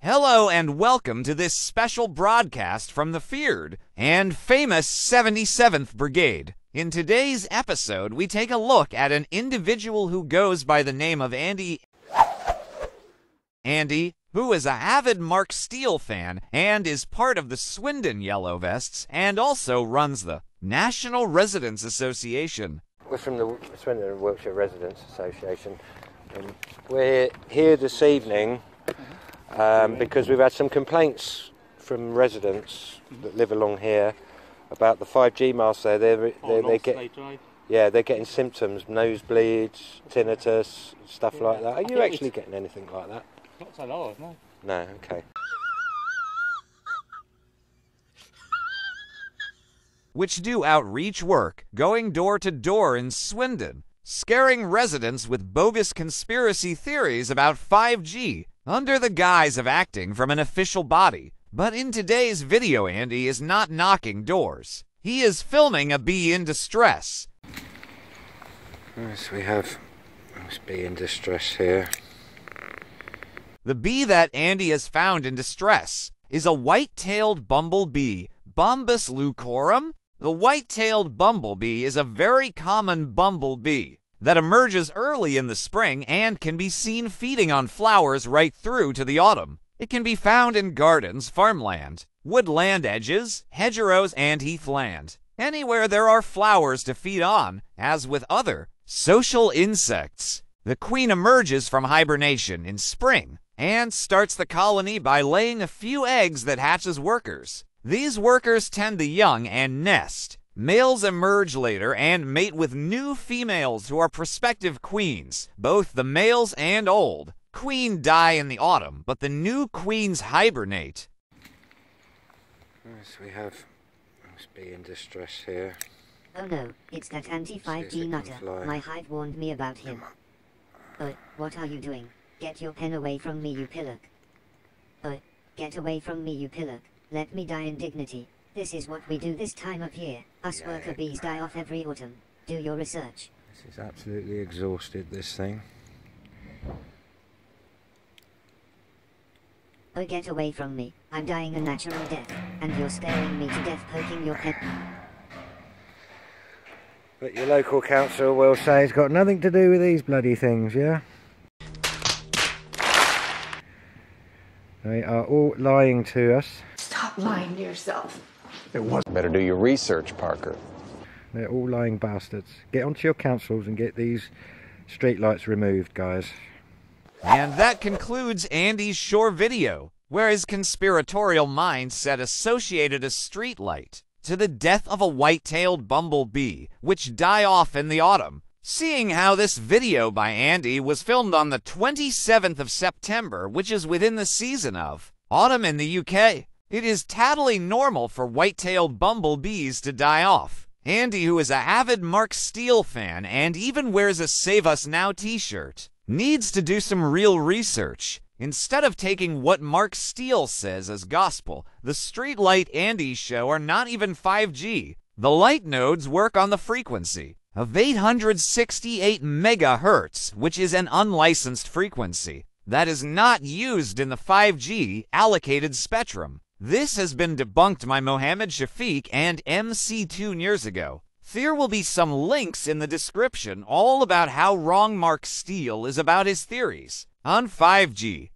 Hello and welcome to this special broadcast from the feared and famous 77th Brigade. In today's episode, we take a look at an individual who goes by the name of Andy Andy, who is a avid Mark Steele fan and is part of the Swindon Yellow Vests and also runs the National Residents Association. We're from the Swindon and Wiltshire Residents Association. Um, we're here this evening um, because we've had some complaints from residents that live along here about the 5G masts there. They're, they're, Oh, they get, yeah, they're getting symptoms, nosebleeds, tinnitus, stuff like that. Are I you actually getting anything like that? Not so large, no. No, okay. Which do outreach work, going door to door in Swindon, scaring residents with bogus conspiracy theories about 5G under the guise of acting from an official body. But in today's video, Andy is not knocking doors. He is filming a bee in distress. Yes, we have. Must be in distress here. The bee that Andy has found in distress is a white-tailed bumblebee, Bombus lucorum. The white-tailed bumblebee is a very common bumblebee that emerges early in the spring and can be seen feeding on flowers right through to the autumn. It can be found in gardens, farmland, woodland edges, hedgerows, and heathland. Anywhere there are flowers to feed on, as with other social insects. The queen emerges from hibernation in spring and starts the colony by laying a few eggs that hatches workers. These workers tend the young and nest. Males emerge later and mate with new females who are prospective queens, both the males and old. Queen die in the autumn, but the new queens hibernate. Yes, we have. Must be in distress here. Oh no, it's that See if it anti-5G nutter. My hive warned me about him. But, what are you doing? Get your pen away from me, you pillock. But, get away from me, you pillock. Let me die in dignity. This is what we do this time of year. Us Yeah. worker bees die off every autumn. Do your research. This is absolutely exhausted, this thing. Oh get away from me. I'm dying a natural death. And you're scaring me to death poking your head. But your local council will say it's got nothing to do with these bloody things, yeah? They are all lying to us. Stop lying to yourself. It was. Better do your research, Parker. They're all lying bastards. Get onto your councils and get these streetlights removed, guys. And that concludes Andy's shore video, where his conspiratorial mindset associated a streetlight to the death of a white-tailed bumblebee, which die off in the autumn. Seeing how this video by Andy was filmed on the 27th of September, which is within the season of autumn in the UK, it is totally normal for white-tailed bumblebees to die off. Andy, who is a avid Mark Steele fan and even wears a Save Us Now t-shirt, needs to do some real research. Instead of taking what Mark Steele says as gospel, the Streetlight Andy show are not even 5G. The light nodes work on the frequency of 868 megahertz, which is an unlicensed frequency that is not used in the 5G allocated spectrum. This has been debunked by Mohammed Shafiq and MC Toon years ago. There will be some links in the description all about how wrong Mark Steele is about his theories on 5G.